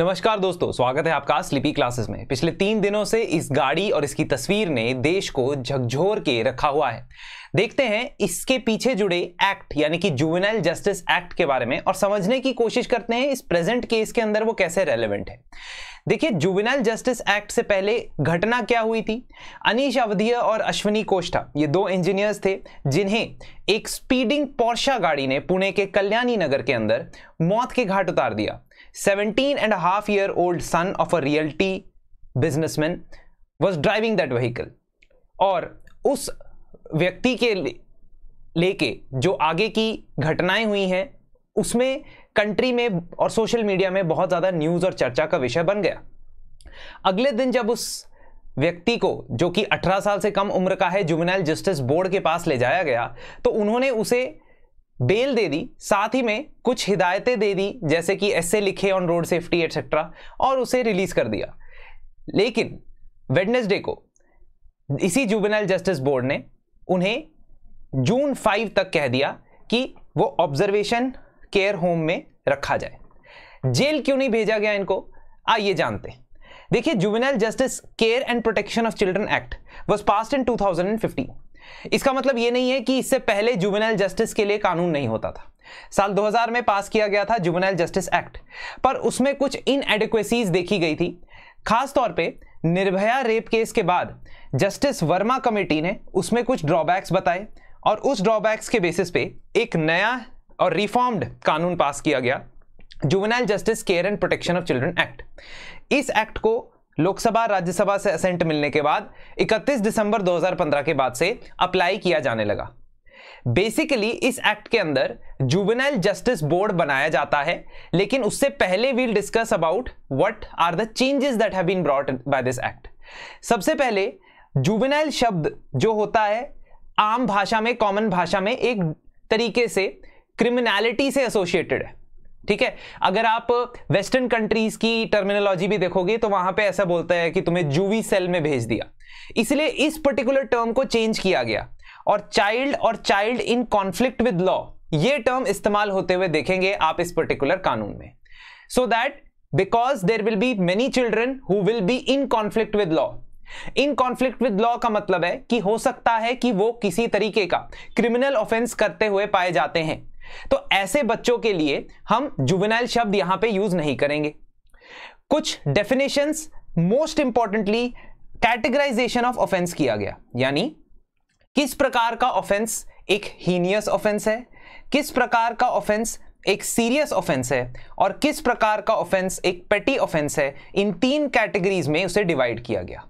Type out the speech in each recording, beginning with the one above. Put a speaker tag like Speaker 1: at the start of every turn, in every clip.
Speaker 1: नमस्कार दोस्तों, स्वागत है आपका स्लीपी क्लासेस में। पिछले तीन दिनों से इस गाड़ी और इसकी तस्वीर ने देश को झकझोर के रखा हुआ है। देखते हैं इसके पीछे जुड़े एक्ट, यानी कि जुवेनाइल जस्टिस एक्ट के बारे में, और समझने की कोशिश करते हैं इस प्रेजेंट केस के अंदर वो कैसे रेलेवेंट है। देखिए जुवेनाइल जस्टिस एक्ट से पहले घटना क्या हुई थी? अनिश अवधिया और अश्विनी कोष्ठा, ये दो इंजीनियर्स थे, जिन्हें एक स्पीडिंग पोर्शा गाड़ी ने पुणे के कल्याणी नगर के अंदर मौत के घाट उतार दिया। 17 and a half year old son of a realty businessman was driving that vehicle. और उस व्यक्ति के लेके जो आगे की घटनाएँ हुई हैं, उसमें कंट्री में और सोशल मीडिया में बहुत ज़्यादा न्यूज़ और चर्चा का विषय बन गया। अगले दिन जब उस व्यक्ति को, जो कि 18 साल से कम उम्र का है जुवेनाइल जस्टिस बोर्ड के पास ले जाया गया तो उन्होंने उसे बेल दे दी, साथ ही में कुछ हिदायतें दे दी, जैसे कि ऐसे लिखे ऑन रोड सेफ्टी एटसेट्रा और उसे रिलीज़ कर दिया। लेकिन वेडनेसडे को, इसी जुबेनाइल जस्टिस बोर्ड ने उन्हें जून फाइव तक कह दिया कि वो ऑब्जर्वेशन केयर होम में रखा जाए। जेल क्यों नहीं भेजा गया इनको? आइए जानते देखिए juvenile justice care and protection of children act was pass in 2015 इसका मतलब यह नहीं है कि इससे पहले जुवेनाइल जस्टिस के लिए कानून नहीं होता था। साल 2000 में पास किया गया था जुवेनाइल जस्टिस एक्ट पर उसमें कुछ इन देखी गई थी। खास तौर पे निर्भया रेप केस के बाद जस्टिस वर्मा कमेटी ने उसमें कुछ ड्रॉबैक्स बताए और उस ड्रॉबैक्स के बेसिस पे एक नया और रिफॉर्म्ड कानून पास किया गया juvenile justice care and protection of children act इस एक्ट को लोकसभा, राज्यसभा से असेंट मिलने के बाद 31 दिसंबर 2015 के बाद से अप्लाई किया जाने लगा। बेसिकली इस एक्ट के अंदर जुबेनाइल जस्टिस बोर्ड बनाया जाता है, लेकिन उससे पहले we'll discuss about what are the changes that have been brought by this act सबसे पहले जुबेनाइल शब्द जो होता है, आम भाषा में कॉमन भाषा में एक तरीके से क्रिमिनलिटी से एसोसिएटेड है। ठीक है? अगर आप वेस्टर्न कंट्रीज़ की टर्मिनोलॉजी भी देखोगे तो वहाँ पे ऐसा बोलता है कि तुम्हें जूवी सेल में भेज दिया। इसलिए इस पर्टिकुलर टर्म को चेंज किया गया। और चाइल्ड और child in conflict with law ये टर्म इस्तेमाल होते हुए देखेंगे आप इस पर्टिकुलर कानून में। So that because there will be many children who will be in conflict with law in conflict with law का मतलब है कि हो सकता है कि वो किसी तरीके का क्रिमिनल ऑफेंस करते हुए पाए जाते हैं। तो ऐसे बच्चों के लिए हम जुवेनाइल शब्द यहाँ पे यूज़ नहीं करेंगे। कुछ definitions most importantly categorisation of offence किया गया। यानी, किस प्रकार का ऑफेंस एक हीनियस ऑफेंस है, किस प्रकार का ऑफेंस एक सीरियस ऑफेंस है, और किस प्रकार का ऑफेंस एक पेटी ऑफेंस है, इन तीन कैटेगरीज में उसे डिवाइड किया गया।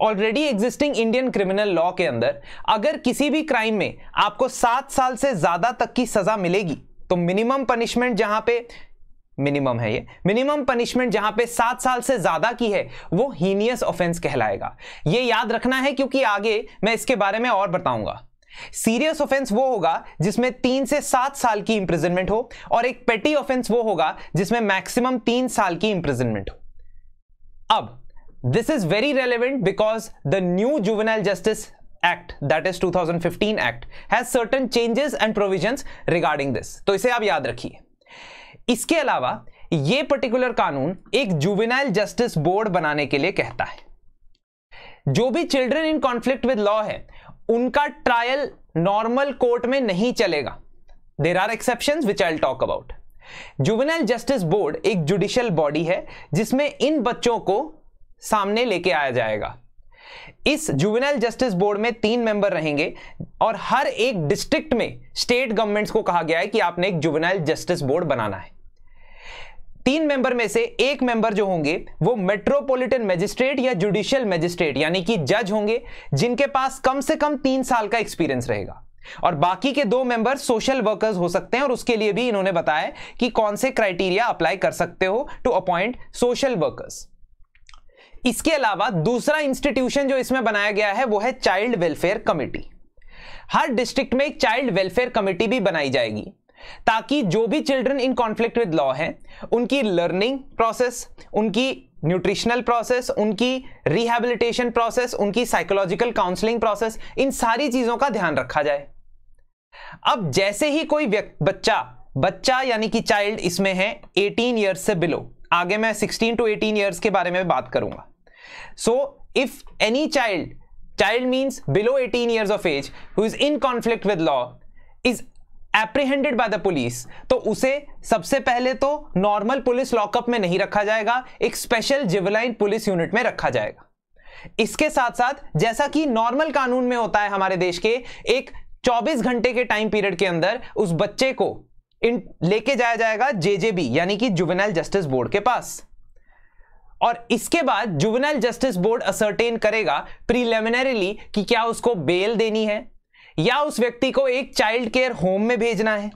Speaker 1: Already existing Indian criminal law के अंदर, अगर किसी भी क्राइम में आपको सात साल से ज़्यादा तक की सजा मिलेगी तो मिनिमम पनिशमेंट जहाँ पे मिनिमम है ये मिनिमम पनिशमेंट जहाँ पे सात साल से ज़्यादा की है, वो हीनियस ऑफेंस कहलाएगा। ये याद रखना है क्योंकि आगे मैं इसके बारे में और बताऊँगा। सीरियस ऑफेंस वो होगा जिसमें तीन से सात साल की इंप्रिजनमेंट हो और एक पेटी ऑफेंस वो होगा जिसमें मैक्सिमम तीन साल की इंप्रिजनमेंट हो। अब This is very relevant because the new Juvenile Justice Act, that is 2015 Act, has certain changes and provisions regarding this. तो इसे आप याद रखिए। इसके अलावा ये पर्टिकुलर कानून एक जुवेनाइल जस्टिस बोर्ड बनाने के लिए कहता है। जो भी children in conflict with law है उनका ट्रायल नॉर्मल कोर्ट में नहीं चलेगा। There are exception which I talk about juvenile justice board एक जुडिशियल बॉडी है जिसमें इन बच्चों को सामने लेके आया जाएगा। इस जुवेनाइल जस्टिस बोर्ड में तीन मेंबर रहेंगे और हर एक डिस्ट्रिक्ट में स्टेट गवर्नमेंट्स को कहा गया है कि आपने एक जुवेनाइल जस्टिस बोर्ड बनाना है। तीन मेंबर में से एक मेंबर जो होंगे, वो मेट्रोपॉलिटन मैजिस्ट्रेट या जुडिशियल मैजिस्ट्रेट यानी कि जज होंगे, जिनके पास कम से कम तीन साल का एक्सपीरियंस रहेगा। और बाकी के दो मेंबर सोशल वर्कर्स हो सकते हैं और उसके लिए भी इन्होंने बताया कि कौन से क्राइटेरिया अप्लाई कर सकते हो टू अपॉइंट सोशल वर्कर्स इसके अलावा दूसरा इंस्टीट्यूशन जो इसमें बनाया गया है, वो है चाइल्ड वेलफेयर कमेटी। हर डिस्ट्रिक्ट में एक चाइल्ड वेलफेयर कमेटी भी बनाई जाएगी, ताकि जो भी children in conflict with law हैं, उनकी लर्निंग प्रोसेस, उनकी न्यूट्रिशनल प्रोसेस, उनकी रिहेबिलिटेशन प्रोसेस, उनकी साइकोलॉजिकल काउंसलिंग प्रोसेस, इन सारी चीज़ों का ध्यान रखा जाए। अब जैसे ही कोई बच्चा बच्चा यानी कि चाइल्ड इसमें है 18 ईयर्स से बिलो आगे मैं 16 टू 18 ईयर्स के बारे में बात करूँगा। So if any child child means below 18 years of age who is in conflict with law is apprehended by the police तो उसे सबसे पहले तो नॉर्मल पुलिस लॉकअप में नहीं रखा जाएगा, एक स्पेशल जिवलाइन पुलिस यूनिट में रखा जाएगा। इसके साथ साथ जैसा कि नॉर्मल कानून में होता है हमारे देश के, एक 24 घंटे के टाइम पीरियड के अंदर उस बच्चे को इन लेके जाया जाएगा जेजेबी, यानी कि जुवेनाइल जस्टिस बोर्ड के पास। और इसके बाद जुवेनाइल जस्टिस बोर्ड असर्टेन करेगा प्रीलिमिनरीली कि क्या उसको बेल देनी है, या उस व्यक्ति को एक चाइल्ड केयर होम में भेजना है।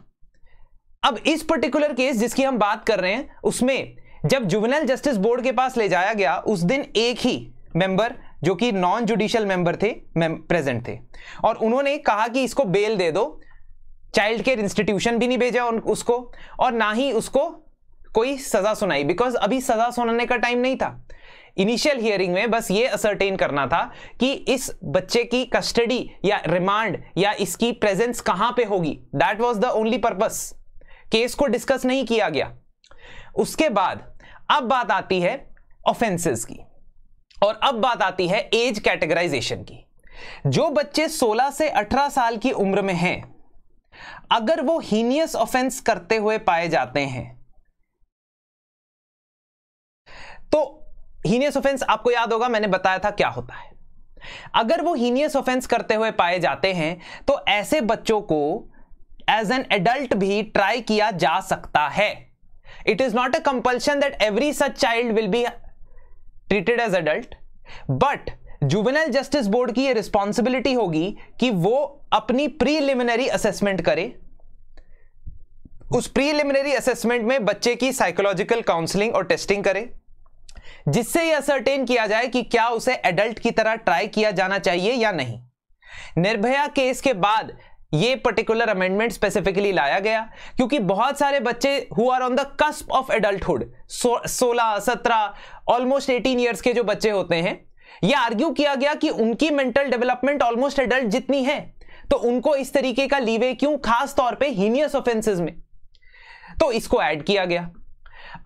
Speaker 1: अब इस पर्टिकुलर केस जिसकी हम बात कर रहे हैं, उसमें जब जुवेनाइल जस्टिस बोर्ड के पास ले जाया गया, उस दिन एक ही मेंबर जो कि नॉन जुडिशियल मेंबर थे प्रेजेंट थे। और उन्होंने कहा कि इसको बेल दे दो चाइल्ड केयर इंस्टीट्यूशन भी नहीं भेजा उसको, और ना ही उसको कोई सजा सुनाई बिकॉज़ अभी सजा सुनाने का टाइम नहीं था। इनिशियल हियरिंग में बस ये असरटेन करना था कि इस बच्चे की कस्टडी या रिमांड या इसकी प्रेजेंस कहाँ पे होगी। That was the only purpose case को डिस्कस नहीं किया गया। उसके बाद, अब बात आती है ऑफेंसेस की, और अब बात आती है एज कैटेगराइजेशन की। जो बच्चे 16 से 18 साल की उम्र में हैं अगर वो हीनियस ऑफेंस करते हुए पाए जाते हैं तो हीनियस ऑफेंस आपको याद होगा, मैंने बताया था क्या होता है। अगर वो हीनियस ऑफेंस करते हुए पाए जाते हैं तो ऐसे बच्चों को एज एन एडल्ट भी ट्राई किया जा सकता है। It is not a compulsion that every such child will be treated as adult but juvenile justice board की यह रिस्पॉन्सिबिलिटी होगी कि वो अपनी प्रीलिमिनरी असेसमेंट करे। उस प्रीलिमिनरी असेसमेंट में बच्चे की साइकोलॉजिकल काउंसलिंग और टेस्टिंग करे, जिससे यह असरटेन किया जाए कि क्या उसे एडल्ट की तरह ट्राई किया जाना चाहिए या नहीं। निर्भया केस के बाद ये पर्टिकुलर अमेंडमेंट स्पेसिफिकली लाया गया, क्योंकि बहुत सारे बच्चे who are on the cusp of adulthood सोलह, सत्रह ऑलमोस्ट एटीन ईयर्स के जो बच्चे होते हैं यह आर्ग्यू किया गया कि उनकी मेंटल डेवलपमेंट ऑलमोस्ट एडल्ट जितनी है तो उनको इस तरीके का लीवे क्यों, खास तौर पे हीनियस ऑफेंसेस में? तो इसको ऐड किया गया।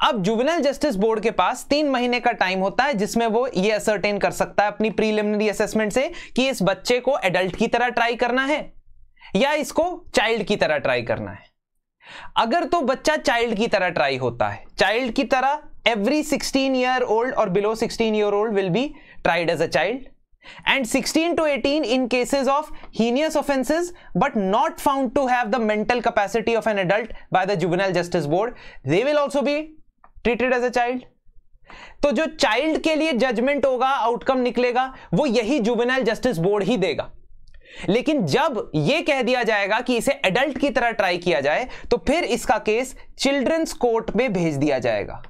Speaker 1: अब जुवेनल जस्टिस बोर्ड के पास तीन महीने का टाइम होता है, जिसमें वो ये असरटेन कर सकता है अपनी प्रीलिमिनरी असेसमेंट से कि इस बच्चे को एडल्ट की तरह ट्राई करना है, या इसको चाइल्ड की तरह ट्राई करना है। अगर तो बच्चा चाइल्ड की तरह ट्राई होता है चाइल्ड की तरह एवरी 16 ईयर ओल्ड और below 16 year old will be tried as a child and 16 to 18 in cases of heinous offenses but not found to have the mental capacity of an adult by the juvenile justice board they will also be treated as a child तो जो child के लिए judgement होगा outcome निकलेगा वो यही juvenile justice board ही देगा लेकिन जब यह कह दिया जाएगा कि इसे एडल्ट की तरह ट्राई किया जाए तो फिर इसका केस चिल्ड्रंस कोर्ट में भेज दिया जाएगा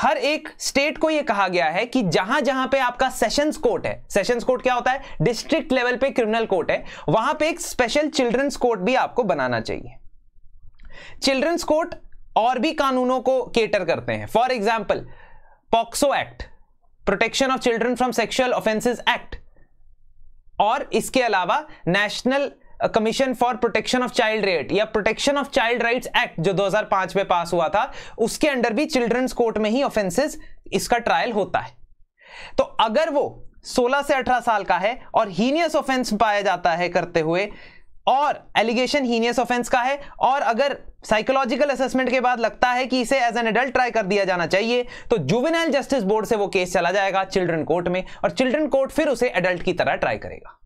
Speaker 1: हर एक स्टेट को यह कहा गया है कि जहाँ जहाँ पे आपका सेशंस कोर्ट है, सेशंस कोर्ट क्या होता है? डिस्ट्रिक्ट लेवल पे क्रिमिनल कोर्ट है, वहाँ पे एक स्पेशल चिल्ड्रंस कोर्ट भी आपको बनाना चाहिए। चिल्ड्रंस कोर्ट और भी कानूनों को केटर करते हैं। For example POCSO act protection of children from sexual offences act और इसके अलावा national commission for protection of child rate या protection of child rights act जो 2005 में पास हुआ था, उसके अंडर भी चिल्ड्रंस कोर्ट में ही ऑफेंसेस इसका ट्रायल होता है। तो अगर वो 16 से 18 साल का है और हीनियस ऑफेंस पाया जाता है करते हुए, और एलिगेशन हीनियस ऑफेंस का है, और अगर साइकोलॉजिकल असेसमेंट के बाद लगता है कि इसे एज एन एडल्ट ट्राई कर दिया जाना चाहिए तो जुवेनाइल जस्टिस बोर्ड से वो केस चला जाएगा चिल्ड्रन कोर्ट में, और चिल्ड्रन कोर्ट फिर उसे एडल्ट की तरह ट्राई करेगा।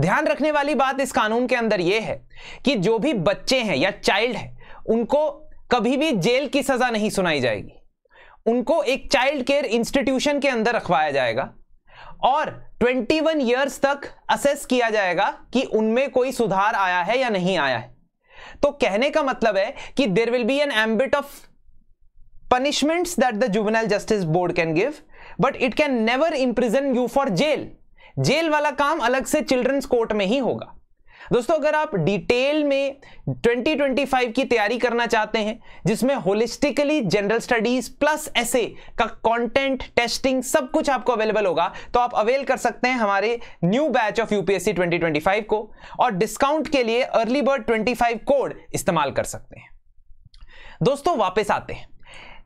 Speaker 1: ध्यान रखने वाली बात इस कानून के अंदर यह है कि जो भी बच्चे हैं या चाइल्ड है, उनको कभी भी जेल की सजा नहीं सुनाई जाएगी। उनको एक चाइल्ड केयर इंस्टीट्यूशन के अंदर रखवाया जाएगा और 21 इयर्स तक असेस किया जाएगा कि उनमें कोई सुधार आया है या नहीं आया है। तो कहने का मतलब है कि there will be an ambit of punishments that the juvenile justice board can give but it can never imprison you for jail jail वाला काम अलग से चिल्ड्रंस कोर्ट में ही होगा। दोस्तों, अगर आप डिटेल में 2025 की तैयारी करना चाहते हैं, जिसमें होलिस्टिकली जनरल स्टडीज़ प्लस ऐसे का कंटेंट टेस्टिंग सब कुछ आपको अवेलेबल होगा तो आप अवेल कर सकते हैं हमारे न्यू बैच ऑफ़ यूपीएससी 2025 को और डिस्काउंट के लिए अर्ली बर्ड 25 कोड इस्तेमाल कर सकते हैं। दोस्तों, वापस आते हैं।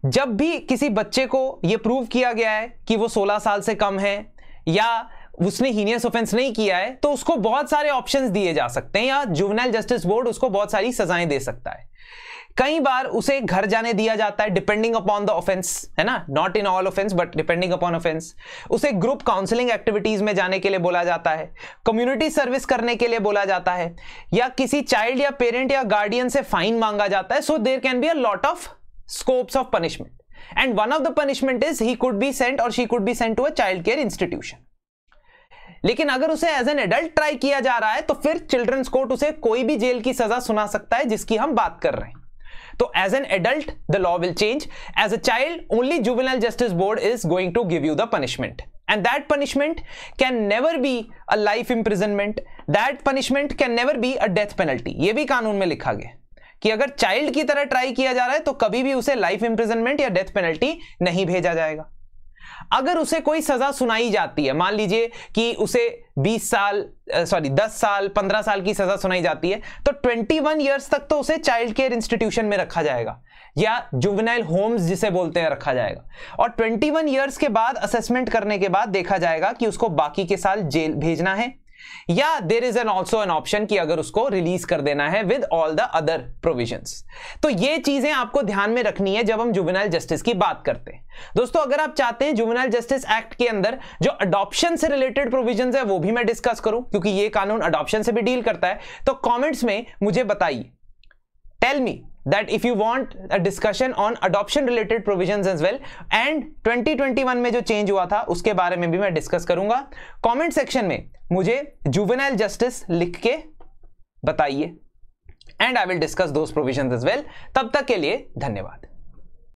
Speaker 1: जब भी किसी बच्चे को यह प्रूव किया गया है कि वो 16 साल से कम है या उसने हीनियस ऑफेंस नहीं किया है तो उसको बहुत सारे ऑप्शंस दिए जा सकते हैं, या जुवनाइल जस्टिस बोर्ड उसको बहुत सारी सजाएँ दे सकता है। कई बार उसे घर जाने दिया जाता है डिपेंडिंग अपॉन द ऑफेंस है ना? Not in all offence but depending upon offence उसे ग्रुप काउंसलिंग एक्टिविटीज़ में जाने के लिए बोला जाता है कम्युनिटी सर्विस करने के लिए बोला जाता है, या किसी चाइल्ड या पेरेंट या गार्डियन से फाइन मांगा जाता है so there can be a lot of scopes of punishment and one of the punishment is he could be sent और she could be sent to a child care institution लेकिन अगर उसे as an adult try किया जा रहा है तो फिर चिल्ड्रंस कोर्ट उसे कोई भी जेल की सजा सुना सकता है, जिसकी हम बात कर रहे हैं। तो as an adult the law will change as a child only juvenile justice board is going to give you the punishment and that punishment can never be a life imprisonment. That punishment can never be a death penalty. ये भी कानून में लिखा गया कि अगर child की तरह ट्राई किया जा रहा है तो कभी भी उसे लाइफ इंप्रिजनमेंट या डेथ पेनल्टी नहीं भेजा जाएगा। अगर उसे कोई सजा सुनाई जाती है, मान लीजिए कि उसे 20 साल सॉरी 10 साल 15 साल की सजा सुनाई जाती है तो 21 इयर्स तक तो उसे चाइल्ड केयर इंस्टीट्यूशन में रखा जाएगा, या जुवेनाइल होम्स जिसे बोलते हैं, रखा जाएगा। और 21 इयर्स के बाद असेसमेंट करने के बाद देखा जाएगा कि उसको बाकी के साल जेल भेजना है या there is an also an option कि अगर उसको रिलीज़ कर देना है with all the other provision तो ये चीज़ें आपको ध्यान में रखनी है जब हम जुवेनाइल जस्टिस की बात करते हैं। दोस्तों, अगर आप चाहते हैं जुवेनाइल जस्टिस एक्ट के अंदर जो अडॉप्शन से रिलेटेड प्रोविज़न है वो भी मैं डिस्कस करूँ, क्योंकि ये कानून अडॉप्शन से भी डील करता है तो कॉमेंट्स में मुझे बताइए। Tell me that if you want a discussion on adoption related provisions as well, and 2021 में जो चेंज हुआ था, उसके बारे में भी मैं डिस्कस करूँगा। कमेंट सेक्शन में मुझे जुवेनाइल जस्टिस लिख के बताइए and I will discuss those provision as well तब तक के लिए धन्यवाद।